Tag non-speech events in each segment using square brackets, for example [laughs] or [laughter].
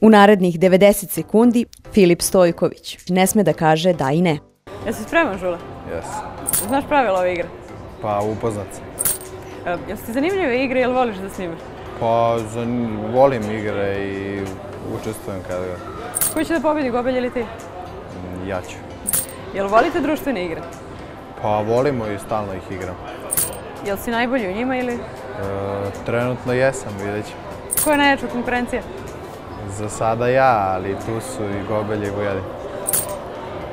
U narednih 90 sekundi Filip Stojković ne sme da kaže da i ne. Jesi spreman, Žule? Jes. Znaš pravila ove igre? Pa upoznat se. E, Jesu ti zanimljive igre ili voliš da snimaš? Pa volim igre i učestvujem kada ga. Koji će da pobedi, Gobelj ili ti? Ja ću. Jel volite društvene igre? Pa volimo i stalno ih igram. Jel si najbolji u njima ili? E, trenutno jesam, vidjet ću. Koja je najjača konkurencija? Za sada ja, ali tu su i Gobelj i Vujadin.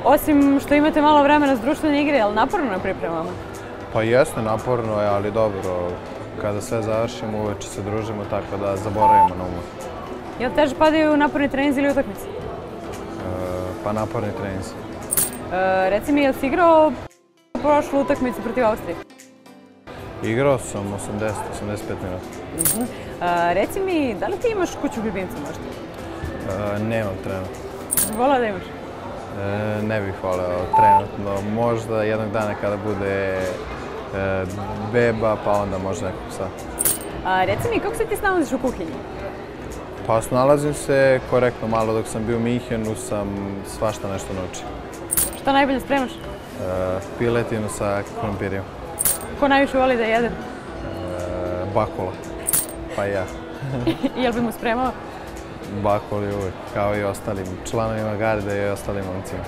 Osim što imate malo vremena s društvene igre, jel naporno na pripremama? Pa jeste, naporno je, ali dobro. Kada sve završimo, uveče se družimo tako da zaboravimo na umor. Jel teže padaju naporni treninzi ili utakmice? pa naporni treninzi. E, reci mi, jel si igrao prošlu utakmicu protiv Austrije? Igrao sam 80-85 minuta. E, reci mi, da li ti imaš kuću ljubimca možda? E, nemam trenutno. Volao da imaš? E, ne bih voleo trenutno. Možda jednog dana kada bude e, beba, pa onda možda nekog psa. A, reci mi, kako se ti snalaziš u kuhinji? Pa snalazim se korektno malo dok sam bio u Minhenu, sam svašta nešto naučio. Šta najbolje spremaš? E, piletinu sa krompirima. Ko najviše voli da jede? E, bakula. Pa ja. [laughs] Jel bi mu spremao? Bakul je uvijek, kao i ostalim članovima garde i ostalim momcima.